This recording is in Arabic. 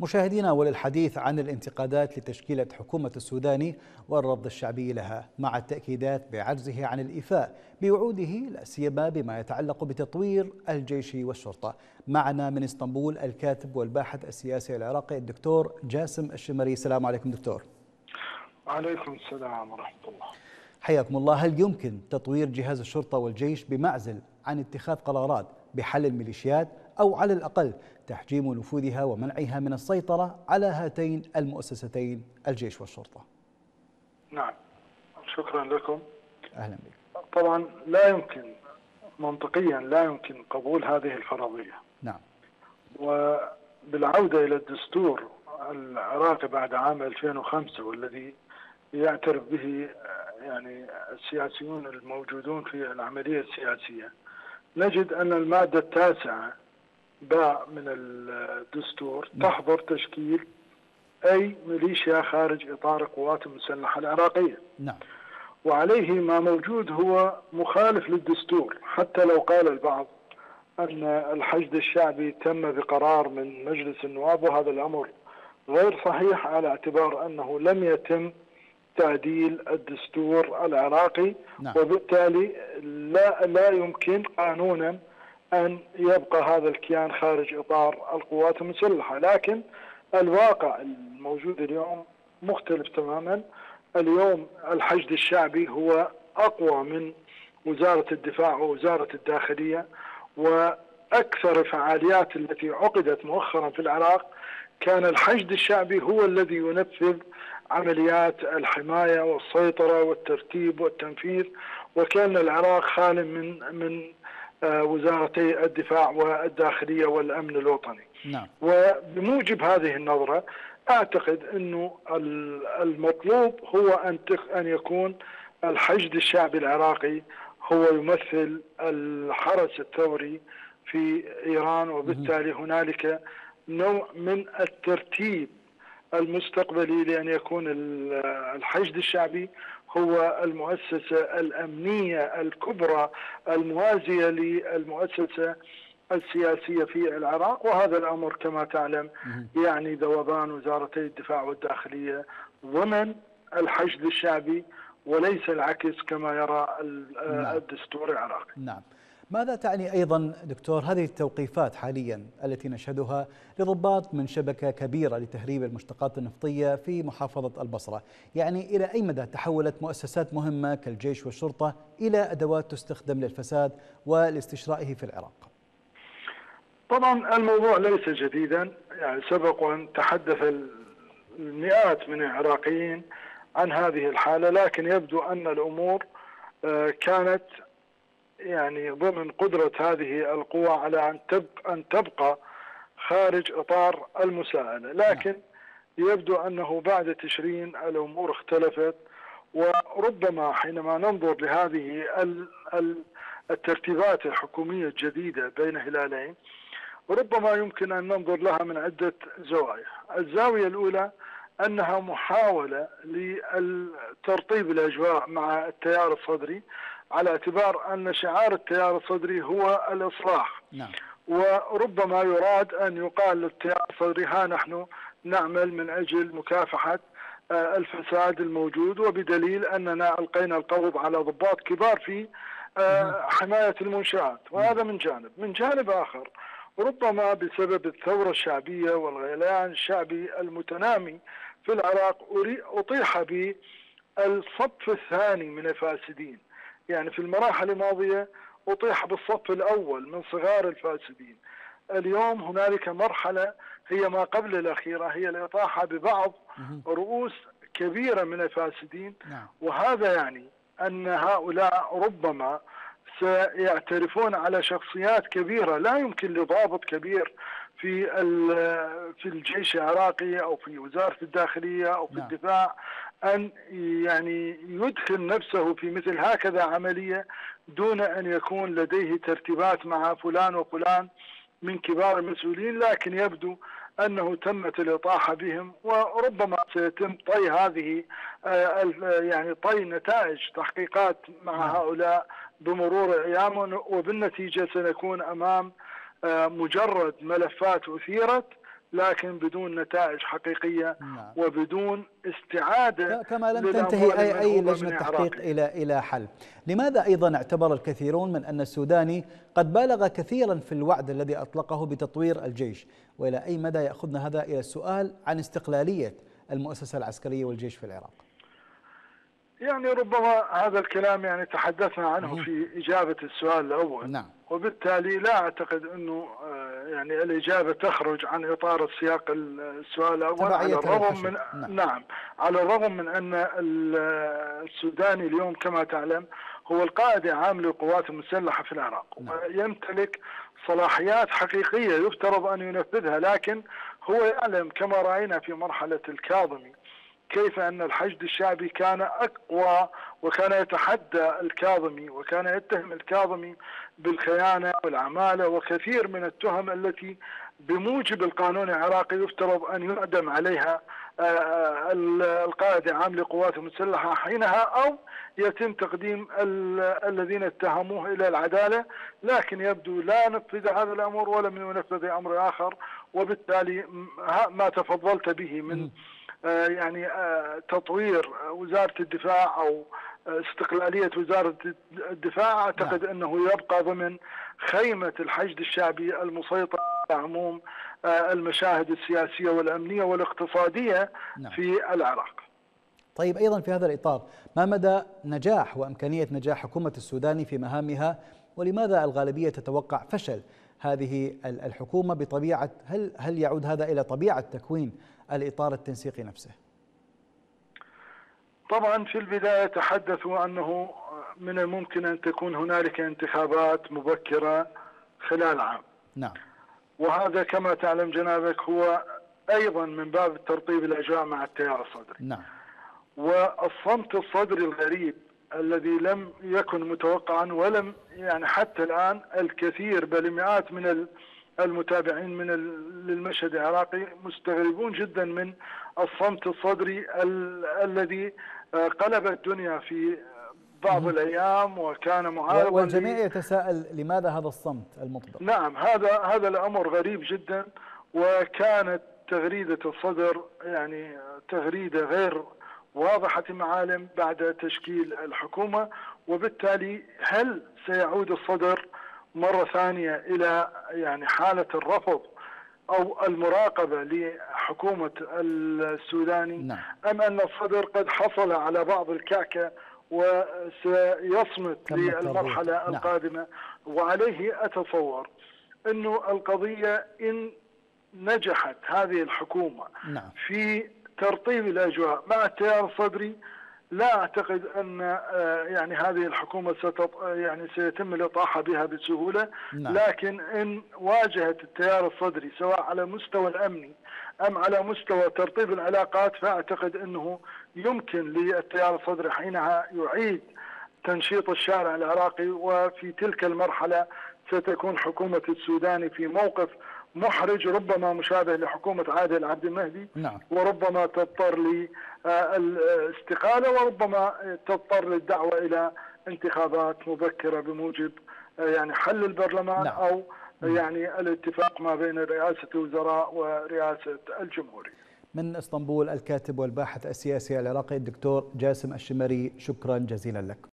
مشاهدينا وللحديث عن الانتقادات لتشكيلة حكومة السوداني والرفض الشعبي لها مع التأكيدات بعجزه عن الإيفاء بوعوده لا سيما بما يتعلق بتطوير الجيش والشرطة. معنا من إسطنبول الكاتب والباحث السياسي العراقي الدكتور جاسم الشمري. السلام عليكم دكتور. وعليكم السلام ورحمة الله. حياكم الله. هل يمكن تطوير جهاز الشرطة والجيش بمعزل عن اتخاذ قرارات بحل الميليشيات أو على الأقل تحجيم نفوذها ومنعها من السيطرة على هاتين المؤسستين الجيش والشرطة. نعم. شكرا لكم. أهلا بك. طبعا لا يمكن منطقيا لا يمكن قبول هذه الفرضية. نعم. وبالعودة إلى الدستور العراقي بعد عام 2005 والذي يعترف به يعني السياسيون الموجودون في العملية السياسية نجد أن المادة التاسعة باء من الدستور تحظر تشكيل أي ميليشيا خارج إطار القوات المسلحة العراقية. نعم. وعليه ما موجود هو مخالف للدستور حتى لو قال البعض أن الحشد الشعبي تم بقرار من مجلس النواب وهذا الأمر غير صحيح على اعتبار أنه لم يتم تعديل الدستور العراقي. نعم. وبالتالي لا لا يمكن قانونا أن يبقى هذا الكيان خارج إطار القوات المسلحة، لكن الواقع الموجود اليوم مختلف تماما، اليوم الحشد الشعبي هو أقوى من وزارة الدفاع ووزارة الداخلية وأكثر الفعاليات التي عقدت مؤخرا في العراق كان الحشد الشعبي هو الذي ينفذ عمليات الحماية والسيطرة والترتيب والتنفيذ وكان العراق خال من من وزارتي الدفاع والداخلية والأمن الوطني. نعم وبموجب هذه النظرة أعتقد إنه المطلوب هو أن أن يكون الحشد الشعبي العراقي هو يمثل الحرس الثوري في إيران وبالتالي هنالك نوع من الترتيب المستقبلي لأن يكون الحشد الشعبي هو المؤسسة الأمنية الكبرى الموازية للمؤسسة السياسية في العراق وهذا الأمر كما تعلم يعني ذوبان وزارتي الدفاع والداخلية ضمن الحشد الشعبي وليس العكس كما يرى الدستور العراقي. نعم. ماذا تعني أيضا دكتور هذه التوقيفات حاليا التي نشهدها لضباط من شبكة كبيرة لتهريب المشتقات النفطية في محافظة البصرة، يعني إلى أي مدى تحولت مؤسسات مهمة كالجيش والشرطة إلى أدوات تستخدم للفساد ولاستشرائه في العراق؟ طبعا الموضوع ليس جديدا، يعني سبق وان تحدث المئات من العراقيين عن هذه الحالة، لكن يبدو أن الأمور كانت يعني ضمن قدرة هذه القوى على أن تبقى, أن تبقى خارج إطار المساءلة. لكن يبدو أنه بعد تشرين الأمور اختلفت وربما حينما ننظر لهذه الترتيبات الحكومية الجديدة بين هلالين ربما يمكن أن ننظر لها من عدة زوايا. الزاوية الأولى أنها محاولة لترطيب الأجواء مع التيار الصدري على اعتبار أن شعار التيار الصدري هو الإصلاح. نعم. وربما يراد أن يقال للتيار الصدري ها نحن نعمل من أجل مكافحة الفساد الموجود. وبدليل أننا ألقينا القبض على ضباط كبار في حماية المنشآت. وهذا من جانب، من جانب آخر ربما بسبب الثورة الشعبية والغليان الشعبي المتنامي في العراق أطيح بالصف الثاني من الفاسدين. يعني في المراحل الماضية أطيح بالصف الأول من صغار الفاسدين. اليوم هنالك مرحلة هي ما قبل الأخيرة هي الإطاحة ببعض رؤوس كبيرة من الفاسدين. وهذا يعني أن هؤلاء ربما سيعترفون على شخصيات كبيرة لا يمكن لضابط كبير في في الجيش العراقي أو في وزارة الداخلية أو في نعم. الدفاع أن يعني يدخل نفسه في مثل هكذا عملية دون أن يكون لديه ترتيبات مع فلان وفلان من كبار المسؤولين لكن يبدو أنه تمت الإطاحة بهم وربما سيتم طي هذه يعني طي نتائج تحقيقات مع هؤلاء بمرور أيام وبالنتيجة سنكون أمام مجرد ملفات أثيرت لكن بدون نتائج حقيقية نعم. وبدون استعادة كما لم تنتهي اي أي لجنة تحقيق إلى إلى حل. لماذا أيضا اعتبر الكثيرون من أن السوداني قد بالغ كثيرا في الوعد الذي أطلقه بتطوير الجيش، وإلى أي مدى يأخذنا هذا إلى السؤال عن استقلالية المؤسسة العسكرية والجيش في العراق؟ يعني ربما هذا الكلام يعني تحدثنا عنه في إجابة السؤال الأول نعم. وبالتالي لا أعتقد أنه آه، يعني الإجابة تخرج عن إطار السياق السؤال الأول على الرغم من نعم. نعم على الرغم من أن السوداني اليوم كما تعلم هو القائد العام للقوات المسلحة في العراق نعم. ويمتلك صلاحيات حقيقية يفترض أن ينفذها لكن هو يعلم كما رأينا في مرحلة الكاظمي كيف أن الحشد الشعبي كان أقوى وكان يتحدى الكاظمي وكان يتهم الكاظمي بالخيانة والعمالة وكثير من التهم التي بموجب القانون العراقي يفترض أن يعدم عليها آه، آه، القائد العام للقوات المسلحة حينها أو يتم تقديم الذين اتهموه إلى العدالة. لكن يبدو لا نفذ هذا الأمر ولم ينفذ أمر آخر وبالتالي ما تفضلت به من يعني آه، تطوير وزارة الدفاع أو استقلالية وزارة الدفاع أعتقد نعم. أنه يبقى ضمن خيمة الحشد الشعبي المسيطر على عموم آه، المشاهد السياسية والأمنية والاقتصادية نعم. في العراق. طيب أيضا في هذا الإطار ما مدى نجاح وإمكانية نجاح حكومة السوداني في مهامها ولماذا الغالبية تتوقع فشل هذه الحكومة بطبيعه هل هل يعود هذا إلى طبيعة تكوين الإطار التنسيقي نفسه؟ طبعا في البداية تحدثوا أنه من الممكن أن تكون هنالك انتخابات مبكرة خلال عام. نعم. وهذا كما تعلم جنابك هو أيضا من باب ترطيب الأجواء مع التيار الصدري. نعم. والصمت الصدري الغريب الذي لم يكن متوقعا ولم يعني حتى الآن الكثير بل مئات من المتابعين من للمشهد العراقي مستغربون جدا من الصمت الصدري ال الذي آه، قلب الدنيا في بعض الأيام وكان معارضا والجميع يتساءل لماذا هذا الصمت المطبق؟ نعم هذا هذا الأمر غريب جدا وكانت تغريدة الصدر يعني تغريدة غير واضحة المعالم بعد تشكيل الحكومة وبالتالي هل سيعود الصدر مرة ثانية إلى يعني حالة الرفض أو المراقبة لحكومة السوداني نعم. أم أن الصدر قد حصل على بعض الكعكة وسيصمت للمرحلة نعم. القادمة وعليه أتصور أنه القضية إن نجحت هذه الحكومة نعم. في ترطيب الأجواء. مع التيار الصدري لا أعتقد أن آه، يعني هذه الحكومة ستط... يعني سيتم الإطاحة بها بسهولة. نعم. لكن إن واجهت التيار الصدري سواء على مستوى الأمني أم على مستوى ترطيب العلاقات فأعتقد أنه يمكن للتيار الصدري حينها يعيد تنشيط الشارع العراقي. وفي تلك المرحلة ستكون حكومة السوداني في موقف محرج ربما مشابه لحكومة عادل عبد المهدي نعم. وربما تضطر للاستقالة وربما تضطر للدعوة إلى انتخابات مبكرة بموجب يعني حل البرلمان نعم. أو يعني الاتفاق ما بين رئاسة الوزراء ورئاسة الجمهورية من إسطنبول الكاتب والباحث السياسي العراقي الدكتور جاسم الشمري شكرا جزيلا لك